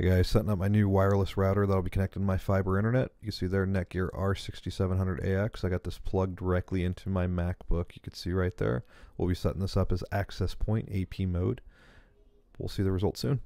Hey guys, setting up my new wireless router that'll be connecting to my fiber internet. You can see there Netgear R6700AX. I got this plugged directly into my MacBook. You can see right there. We'll be setting this up as access point AP mode. We'll see the results soon.